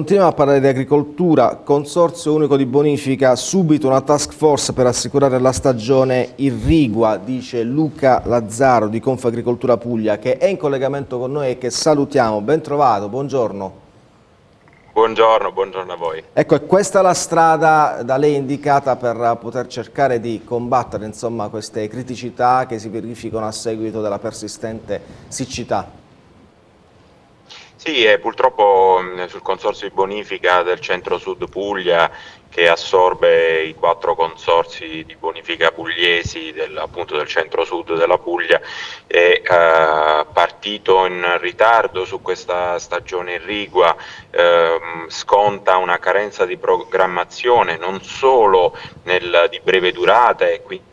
Continuiamo a parlare di agricoltura, Consorzio Unico di Bonifica, subito una task force per assicurare la stagione irrigua, dice Luca Lazzaro di Confagricoltura Puglia, che è in collegamento con noi e che salutiamo. Ben trovato, buongiorno. Buongiorno, buongiorno a voi. Ecco, è questa la strada da lei indicata per poter cercare di combattere insomma, queste criticità che si verificano a seguito della persistente siccità? Sì, purtroppo sul consorzio di bonifica del centro-sud Puglia che assorbe i quattro consorsi di bonifica pugliesi del, appunto del centro-sud della Puglia è eh, partito in ritardo su questa stagione irrigua, eh, sconta una carenza di programmazione non solo nel, di breve durata e quindi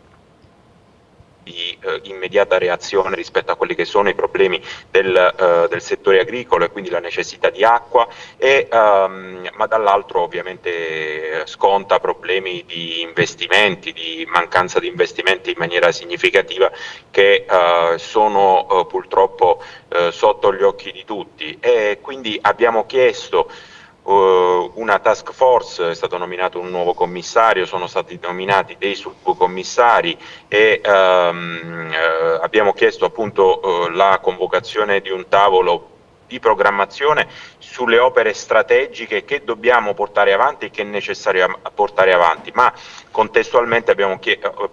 di eh, immediata reazione rispetto a quelli che sono i problemi del, eh, del settore agricolo e quindi la necessità di acqua, e, ehm, ma dall'altro ovviamente sconta problemi di investimenti, di mancanza di investimenti in maniera significativa che eh, sono eh, purtroppo eh, sotto gli occhi di tutti. E quindi abbiamo chiesto uh, una task force, è stato nominato un nuovo commissario, sono stati nominati dei subcommissari e um, uh, abbiamo chiesto appunto uh, la convocazione di un tavolo di programmazione sulle opere strategiche che dobbiamo portare avanti e che è necessario portare avanti, ma contestualmente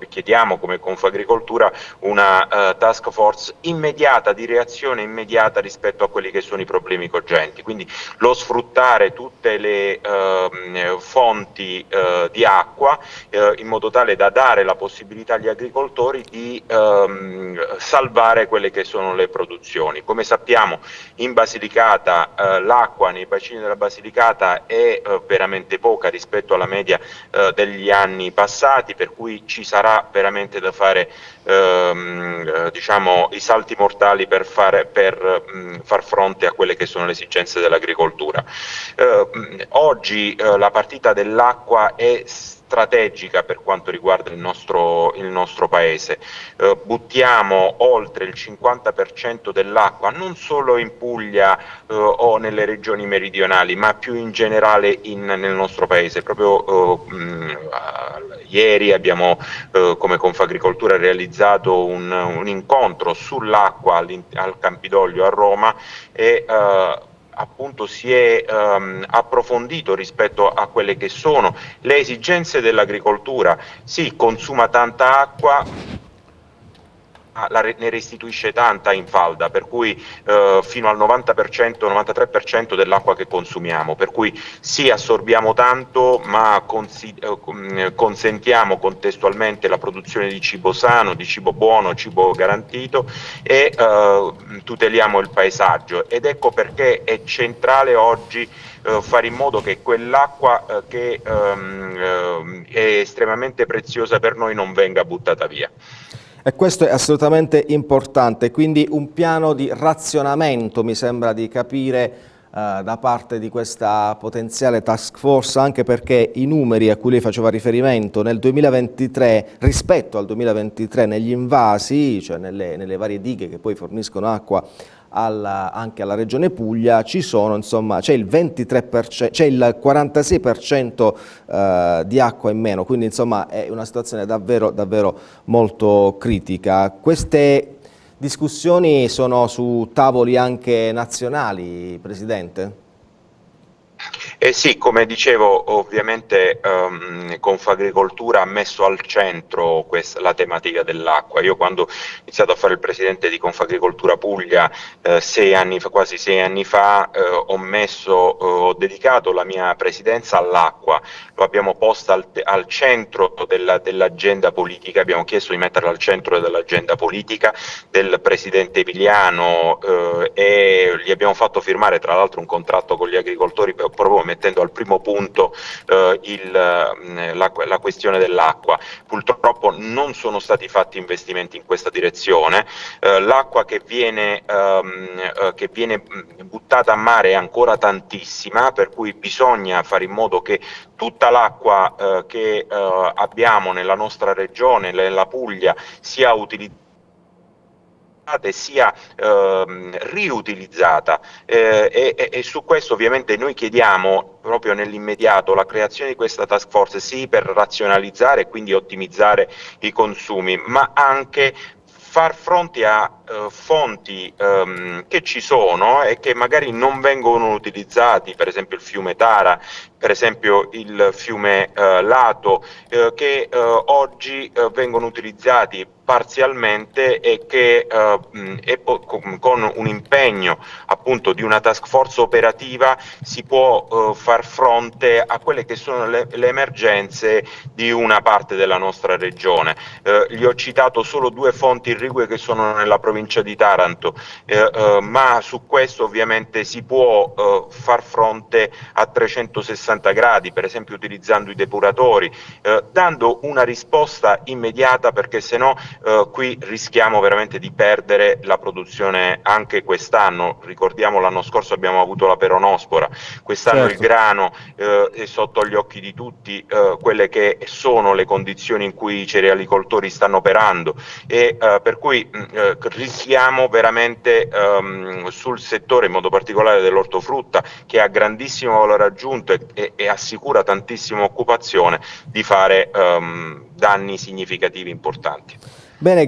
chiediamo come Confagricoltura una uh, task force immediata, di reazione immediata rispetto a quelli che sono i problemi cogenti, quindi lo sfruttare tutte le uh, fonti uh, di acqua eh, in modo tale da dare la possibilità agli agricoltori di ehm, salvare quelle che sono le produzioni. Come sappiamo in Basilicata eh, l'acqua nei bacini della Basilicata è eh, veramente poca rispetto alla media eh, degli anni passati, per cui ci sarà veramente da fare ehm, eh, diciamo, i salti mortali per, fare, per mh, mm, far fronte a quelle che sono le esigenze dell'agricoltura. Eh, oggi eh, la partita dell'acqua è strategica per quanto riguarda il nostro, il nostro paese. Eh, buttiamo oltre il 50% dell'acqua non solo in Puglia eh, o nelle regioni meridionali, ma più in generale in, nel nostro paese. Proprio eh, mh, ieri abbiamo eh, come Confagricoltura realizzato un, un incontro sull'acqua al Campidoglio a Roma e eh, appunto si è um, approfondito rispetto a quelle che sono le esigenze dell'agricoltura. Si consuma tanta acqua, ne restituisce tanta in falda, per cui eh, fino al 90%, 93% dell'acqua che consumiamo, per cui sì assorbiamo tanto ma consi- eh, consentiamo contestualmente la produzione di cibo sano, di cibo buono, cibo garantito e eh, tuteliamo il paesaggio ed ecco perché è centrale oggi eh, fare in modo che quell'acqua eh, che ehm, eh, è estremamente preziosa per noi non venga buttata via. E questo è assolutamente importante, quindi un piano di razionamento mi sembra di capire eh, da parte di questa potenziale task force, anche perché i numeri a cui lei faceva riferimento nel 2023, rispetto al 2023 negli invasi, cioè nelle, nelle varie dighe che poi forniscono acqua alla, anche alla regione Puglia c'è il 23%, c'è il 46% eh, di acqua in meno, quindi insomma è una situazione davvero, davvero molto critica. Queste discussioni sono su tavoli anche nazionali, Presidente? Eh sì, come dicevo, ovviamente um, Confagricoltura ha messo al centro questa, la tematica dell'acqua. Io quando ho iniziato a fare il presidente di Confagricoltura Puglia eh, sei fa, quasi sei anni fa, eh, ho, messo, eh, ho dedicato la mia presidenza all'acqua, lo abbiamo posta al, al centro della, dell'agenda politica, abbiamo chiesto di metterla al centro dell'agenda politica del presidente Emiliano eh, e gli abbiamo fatto firmare tra l'altro un contratto con gli agricoltori proprio mettendo al primo punto eh, il, la, la, questione dell'acqua. Purtroppo non sono stati fatti investimenti in questa direzione, eh, l'acqua che viene, ehm, eh, che viene buttata a mare è ancora tantissima, per cui bisogna fare in modo che tutta l'acqua eh, che eh, abbiamo nella nostra regione, nella Puglia, sia utilizzata sia eh, riutilizzata. Eh, e, e, su questo ovviamente noi chiediamo proprio nell'immediato la creazione di questa task force sì per razionalizzare e quindi ottimizzare i consumi ma anche far fronte a uh, fonti um, che ci sono e che magari non vengono utilizzati, per esempio il fiume Tara, per esempio il fiume uh, Lato, uh, che oggi vengono utilizzati parzialmente e che eh, con un impegno appunto di una task force operativa si può eh, far fronte a quelle che sono le, le, emergenze di una parte della nostra regione. Eh, gli ho citato solo due fonti irrigue che sono nella provincia di Taranto, eh, eh, ma su questo ovviamente si può eh, far fronte a 360 gradi, per esempio utilizzando i depuratori, dando una risposta immediata perché se no eh, qui rischiamo veramente di perdere la produzione anche quest'anno. Ricordiamo l'anno scorso abbiamo avuto la peronospora, quest'anno certo. il grano eh, è sotto gli occhi di tutti eh, quelle che sono le condizioni in cui i cerealicoltori stanno operando e eh, per cui mh, mm, eh, rischiamo veramente ehm, sul settore in modo particolare dell'ortofrutta che ha grandissimo valore aggiunto e, e, e assicura tantissima occupazione di fare ehm, danni significativi importanti. Bene.